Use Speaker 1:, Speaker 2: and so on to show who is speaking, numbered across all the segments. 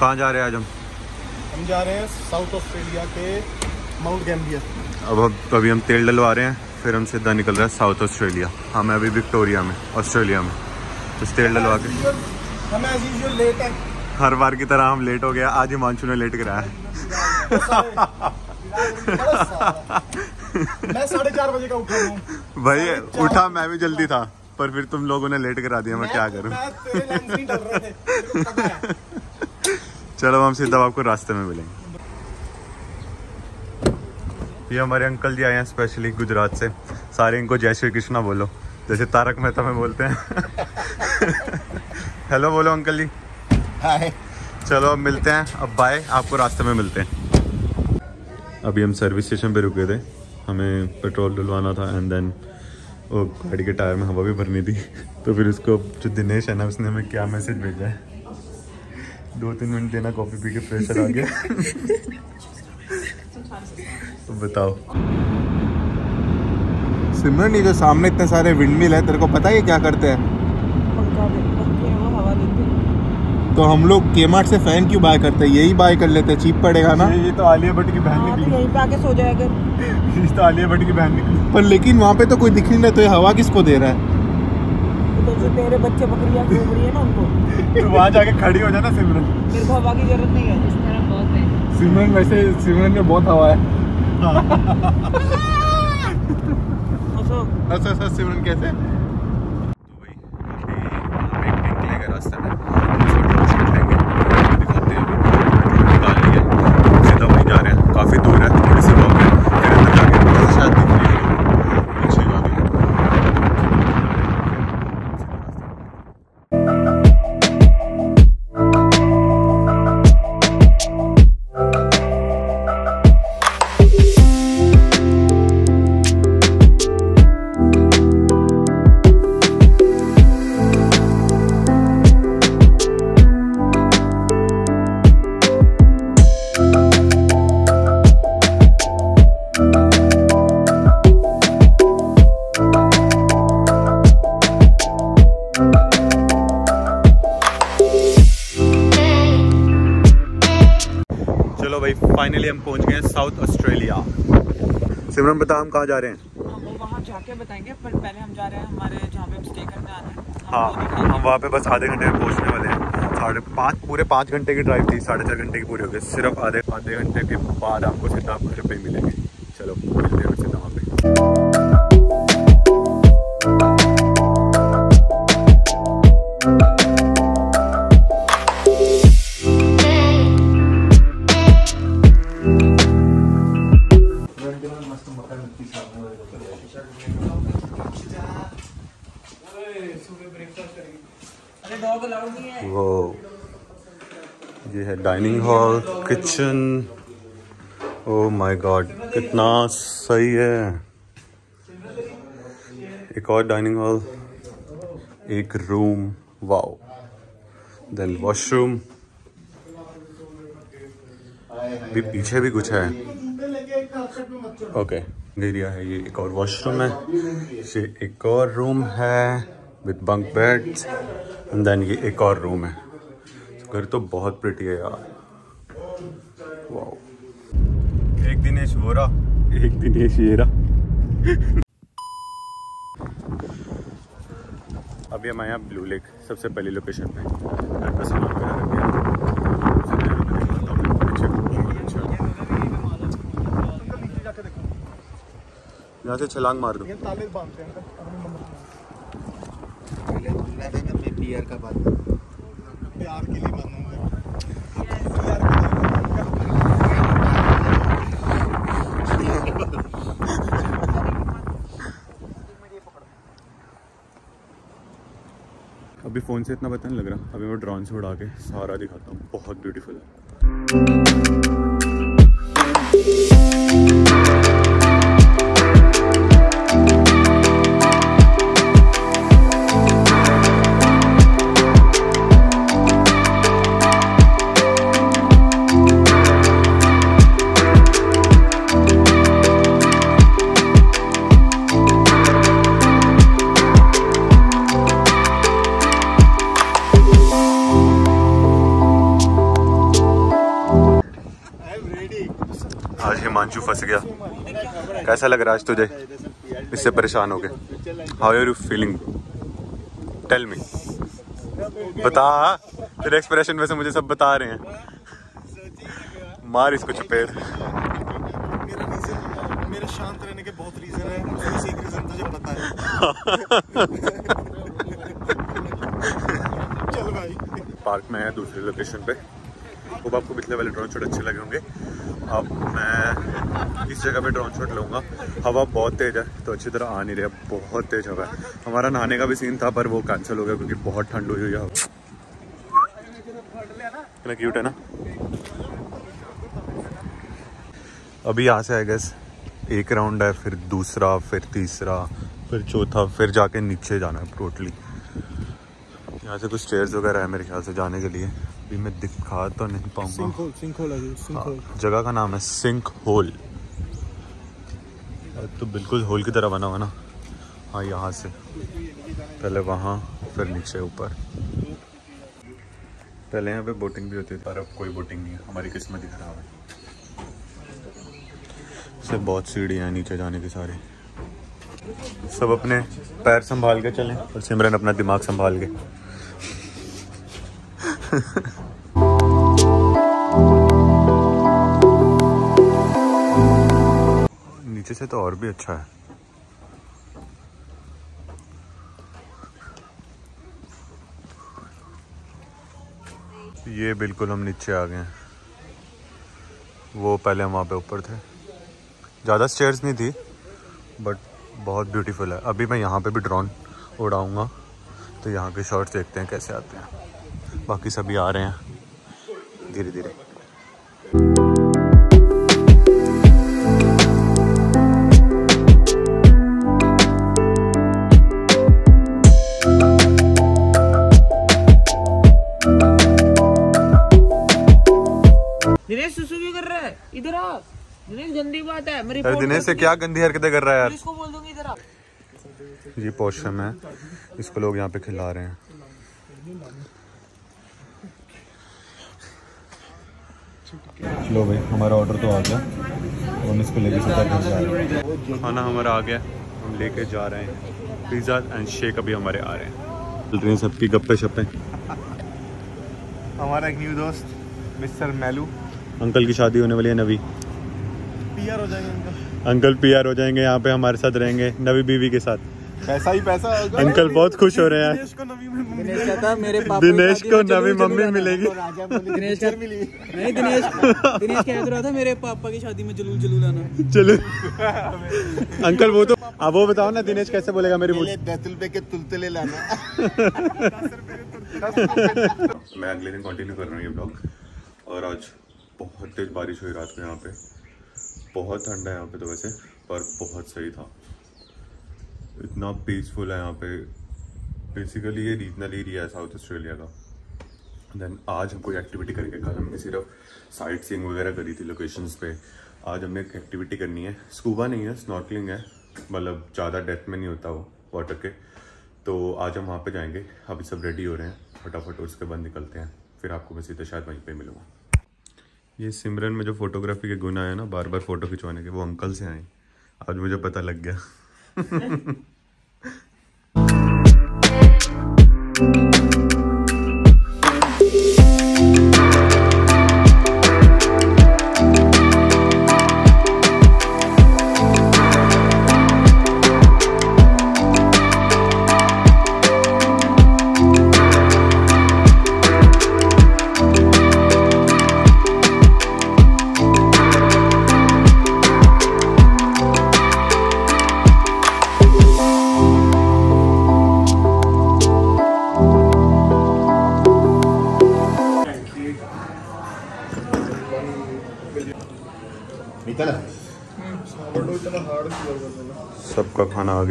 Speaker 1: हाँ कहाँ जा रहे हैं आज हम?
Speaker 2: हम जा रहे हैं साउथ ऑस्ट्रेलिया के माउंट गैम्बियर।
Speaker 1: अब हम अभी हम तेल डलवा रहे हैं फिर हम सीधा निकल रहे हैं साउथ ऑस्ट्रेलिया। हम अभी विक्टोरिया में ऑस्ट्रेलिया में। तो तेल डलवा के।
Speaker 2: हम लेट है।
Speaker 1: हर बार की तरह हम लेट हो गया आज हिमांशु ने लेट कराया।
Speaker 2: मैं साढ़े चार बजे का उठा हूँ।
Speaker 1: भाई उठा मैं भी जल्दी था पर फिर तुम लोगों ने लेट करा दिया मैं क्या करूँ? चलो हम सीधा आपको रास्ते में मिलेंगे। ये हमारे अंकल जी आए हैं स्पेशली गुजरात से। सारे इनको जय श्री कृष्णा बोलो। जैसे तारक मेहता में बोलते हैं। हेलो बोलो अंकल जी।
Speaker 2: हाय
Speaker 1: चलो अब मिलते हैं। अब बाय आपको रास्ते में मिलते हैं। अभी हम सर्विस स्टेशन पे रुके थे। हमें पेट्रोल डलवाना था एंड देन वो गाड़ी के टायर में हवा भी भरनी थी। तो फिर उसको जो दिनेश है ना उसने हमें क्या मैसेज भेजा है? दो तीन मिनट देना कॉफ़ी पी के प्रेशर आ गया तो बताओ।
Speaker 2: सिमरन ये जो सामने इतने सारे विंड मिल है तेरे को पता है ये क्या करते हैं?
Speaker 3: हैं
Speaker 2: तो हम लोग केमार्ट से फ़ैन क्यों बाय करते हैं? यही बाय कर लेते हैं चीप पड़ेगा ना?
Speaker 1: ये तो आलिया भट्ट की बहन
Speaker 3: हाँ तो
Speaker 1: निकली।
Speaker 3: यहीं पे आके सो कर।
Speaker 1: ये तो आलिया भट्ट की बहन निकली।
Speaker 2: पर लेकिन वहाँ पे तो कोई दिख नहीं रहा तो ये हवा किसको दे रहा है?
Speaker 3: तेरे बच्चे बकरियाँ घूम रही है ना उनको।
Speaker 1: तू वहाँ जाके खड़ी हो जाना सिमरन।
Speaker 3: मेरे को हवा की ज़रूरत नहीं है। इस तरह बहुत है।
Speaker 2: सिमरन वैसे सिमरन में बहुत हवा है।
Speaker 3: अशोक
Speaker 2: अच्छा अच्छा सिमरन कैसे?
Speaker 1: फाइनली हम पहुँच गए हैं साउथ ऑस्ट्रेलिया। सिमरन बता हम कहाँ जा रहे हैं?
Speaker 3: हम वहाँ जाके बताएँगे पर पहले हम जा रहे हैं हमारे जहाँ पे हम स्टे करने आते हैं।
Speaker 1: हाँ हम वहाँ पे बस आधे घंटे में पहुँचने वाले हैं। साढ़े पाँच पूरे पाँच घंटे की ड्राइव थी साढ़े चार घंटे की पूरी हो गई। सिर्फ़ आधे आधे घंटे के बाद आपको सीधा घर पे मिलेंगे। चलो मिलते हैं सीधा वो ये है dining hall kitchen oh my God कितना सही है। एक और डाइनिंग हॉल एक रूम वाओ देन वॉशरूम भी पीछे भी कुछ है। ओके एरिया है ये, एक और वॉशरूम है। ये एक और रूम है with bunk beds and then ये एक और रूम है। घर तो बहुत प्रिटी है यार। वाओ एक दिनेश वोरा। एक दिनेश येरा। अभी हम आए हैं ब्लू लेक सबसे पहली लोकेशन पे। वगैरह रख दिया। यहाँ से छलांग मार दो।
Speaker 2: ताले बांधते हैं
Speaker 4: बियर का बात
Speaker 2: प्यार के लिए बात
Speaker 1: अभी फ़ोन से इतना पता नहीं लग रहा। अभी मैं ड्रोन से उड़ा के सारा दिखाता हूँ। बहुत ब्यूटीफुल है। आज हिमांशु फंस गया। कैसा लग रहा आज तुझे? इससे परेशान हो गए how are you feeling tell me बता तेरे एक्सप्रेशन में से मुझे सब बता रहे हैं। मार इसको चपेट।
Speaker 2: मेरा शांत रहने के बहुत रीजन है मुझे एक रीजन तुझे पता है। चल भाई।
Speaker 1: पार्क में है दूसरी लोकेशन पे। वो आपको पिछले वाले ड्रोन शॉट अच्छे लगे होंगे। अब मैं इस जगह पे ड्रोन शॉट लूँगा। हवा बहुत तेज़ है तो अच्छी तरह आ नहीं रहा बहुत तेज़ हवा है। हमारा नहाने का भी सीन था, पर वो कैंसिल हो गया क्योंकि बहुत ठंड हुई हुई है। क्यूट है ना? अभी यहाँ से आई एक राउंड है, फिर दूसरा, फिर तीसरा, फिर चौथा, फिर जाके नीचे जाना है टोटली यहाँ से कुछ स्टेयर्स वगैरह है मेरे ख्याल से जाने के लिए। अभी मैं दिखा तो नहीं पाऊँगा।
Speaker 2: सिंखोल सिंखोल है सिंखोल
Speaker 1: हाँ, जगह का नाम है सिंक होल तो बिल्कुल होल की तरह बना हुआ ना? हाँ यहाँ से। पहले वहाँ फिर नीचे ऊपर। पहले यहाँ पे बोटिंग भी होती थी पर अब कोई बोटिंग नहीं है। हमारी किस्मत ही खराब है। से बहुत सीढ़ियाँ हैं नीचे जाने की सारी। सब अपने पैर संभाल के चलें और सिमरन अपना दिमाग संभाल के। नीचे से तो और भी अच्छा है। ये बिल्कुल हम नीचे आ गए हैं। वो पहले हम वहाँ पे ऊपर थे। ज़्यादा स्टेयर्स नहीं थी बट बहुत ब्यूटीफुल है। अभी मैं यहाँ पे भी ड्रोन उड़ाऊँगा तो यहाँ के शॉट्स देखते हैं कैसे आते हैं। बाकी सभी आ रहे हैं। धीरे धीरे।
Speaker 3: दिनेश सुसु क्यों कर रहा है? इधर आ। दिनेश गंदी बात है। मेरी
Speaker 1: दिनेश से क्या गंदी हरकतें कर रहा है यार?
Speaker 3: पुलिस को बोल दूँगी इधर आ।
Speaker 1: ये पोशम है। इसको लोग यहाँ पे खिला रहे हैं। लो भाई हमारा ऑर्डर तो आ गया। हम इसको लेके सीधा घर जा रहे हैं। खाना हमारा आ गया। हम लेके जा रहे हैं। पिज़्ज़ा एंड शेक अभी हमारे आ रहे हैं। चल रही हैं सबकी गप्पे शप्पे।
Speaker 2: हमारा एक न्यू दोस्त मिस्टर मैलू।
Speaker 1: अंकल की शादी होने वाली है नवी।
Speaker 2: पीआर हो जाएँगे अंकल
Speaker 1: अंकल पीआर हो जाएँगे यहाँ पे हमारे साथ रहेंगे नवी बीवी के साथ।
Speaker 2: पैसा ही पैसा होगा।
Speaker 1: अंकल बहुत खुश हो रहे हैं।
Speaker 2: दिनेश को नवी मम्मी
Speaker 3: दिनेश कहता मेरे पापा
Speaker 1: दिनेश को नवी मम्मी मिलेगी।
Speaker 3: दिनेश का नहीं दिनेश दिनेश कह रहा था मेरे पापा की शादी में जलूल जलूल आना।
Speaker 1: चलो। अंकल वो तो अब वो बताओ ना दिनेश कैसे बोलेगा मेरी
Speaker 4: दस रुपए के तुलतले लाना।
Speaker 1: मैं अगले दिन कंटिन्यू कर रहा हूँ ये ब्लॉग और आज बहुत तेज बारिश हुई रात को यहाँ पे। बहुत ठंडा है यहाँ पे तो वैसे पर बहुत सही था। इतना पीसफुल है यहाँ पे। बेसिकली ये रीजनल एरिया है साउथ ऑस्ट्रेलिया का। देन आज हम कोई एक्टिविटी करेंगे। कल हमने सिर्फ़ साइट सीइंग वगैरह करी थी लोकेशंस पे। आज हमने एक एक्टिविटी करनी है। स्कूबा नहीं है स्नॉर्कलिंग है। मतलब ज़्यादा डेप्थ में नहीं होता वो वाटर के। तो आज हम वहाँ पे जाएँगे। अभी सब रेडी हो रहे हैं। फटाफट उसके बाद निकलते हैं। फिर आपको मैं सीधे शायद वहीं पे मिलूँगा। ये सिमरन में जो फोटोग्राफी के गुण आए ना, बार बार फ़ोटो खिंचवाने के, वो अंकल से आए। आज मुझे पता लग गया। thank you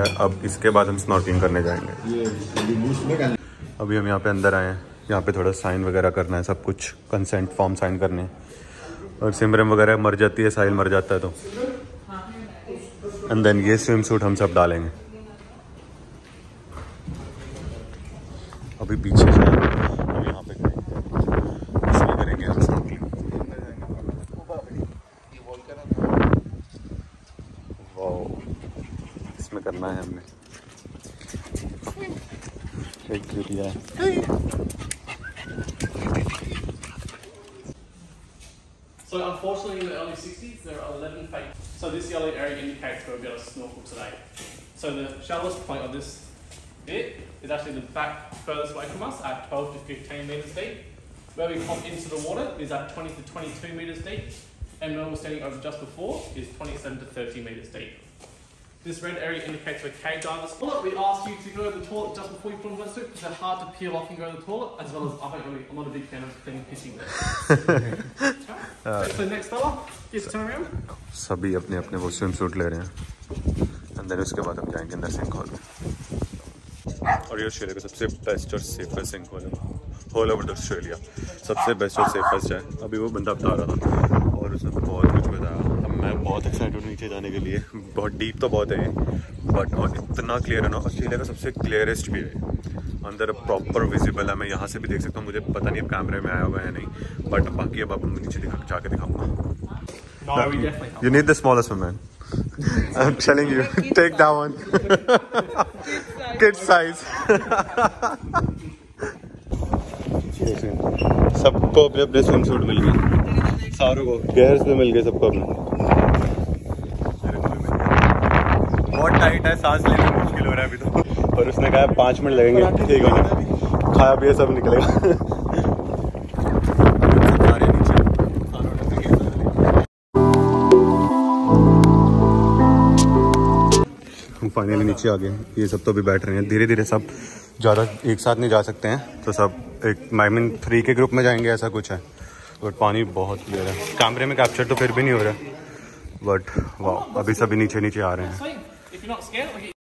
Speaker 1: गया अब इसके बाद हम स्नॉर्किंग करने जाएँगे। अभी हम यहाँ पे अंदर आए हैं। यहाँ पे थोड़ा साइन वगैरह करना है सब कुछ। कंसेंट फॉर्म साइन करने और सिमरन वगैरह मर जाती है साहिल मर जाता है तो। एंड देन ये स्विम सूट हम सब डालेंगे। अभी पीछे से करना है हमने एक दिया है
Speaker 5: So unfortunately, in the early 60s, there are 11 fake. So this yellow area indicates where we're going to snorkel today. So the shallowest point of this bit is actually the back furthest away from us at 12 to 15 metres deep. Where we pop into the water is at 20 to 22 metres deep. And where we're standing over just before is 27 to 30 metres deep. This red area indicates where cave divers. Toilet, we ask you to go to the toilet just before you put on wetsuit because they're hard to peel off and go to the toilet, as well as I don't really, I'm not a big fan of clean pissing there. Okay. so next fella, just turn around.
Speaker 1: सभी अपने अपने वो swim suit ले रहे हैं अंदर उसके बाद हम जाएंगे अंदर सिंक हॉल में और ये ऑस्ट्रेलिया का सबसे बेस्ट और सेफेस्ट सिंक हॉल है होल ओवर ऑस्ट्रेलिया सबसे बेस्ट और सेफेस्ट है अभी वो बंदा बता रहा था और उसने बहुत कुछ बताया अब मैं बहुत एक्साइटेड नीचे जाने के लिए। बहुत डीप तो बहुत है बट और इतना क्लियर है ना ऑस्ट्रेलिया का सबसे क्लियरेस्ट भी है। अंदर प्रॉपर विजिबल है मैं यहाँ से भी देख सकता हूँ मुझे पता नहीं अब कैमरे में आया हुआ है नहीं बट बाकी अब आपको नीचे दिखा जाके दिखाऊँगा। You we the smallest man man. I'm telling you, take that one. Kid size. सबको अपने अपने स्विम सूट मिल गए। सारों को। गेयर्स भी मिल गए सबको अपने। बहुत टाइट है सांस लेना मुश्किल हो रहा है अभी तो। और उसने कहा पाँच मिनट लगेंगे ठीक है खाया पिया सब निकलेगा। हम फाइनली नीचे आ गए ये सब तो अभी बैठ रहे हैं। धीरे धीरे सब ज़्यादा एक साथ नहीं जा सकते हैं। तो सब एक आई मीन थ्री के ग्रुप में जाएँगे ऐसा कुछ है। बट पानी बहुत क्लियर है। कैमरे में कैप्चर तो फिर भी नहीं हो रहा। बट वाह अभी सभी नीचे नीचे आ रहे हैं.
Speaker 5: If you're not scared,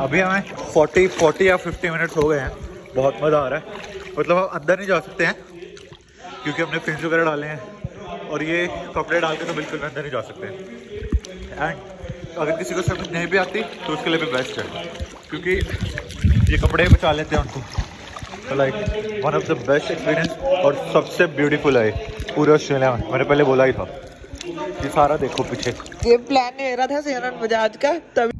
Speaker 6: अभी हमें 40 40 या 50 मिनट्स हो गए हैं। बहुत मज़ा आ रहा है। मतलब हम अंदर नहीं जा सकते हैं, क्योंकि हमने फिंस वगैरह डाले हैं। और ये कपड़े डाल के तो बिल्कुल भी अंदर नहीं जा सकते एंड अगर किसी को स्विमिंग नहीं भी आती तो उसके लिए भी बेस्ट है। क्योंकि ये कपड़े बचा लेते हैं उनको। Like one of the best experience और सबसे ब्यूटीफुल है पूरे ऑस्ट्रेलिया में। मैंने पहले बोला ही था। ये सारा देखो पीछे।
Speaker 3: ये प्लान मेरा था सेरन बजाज का, तभी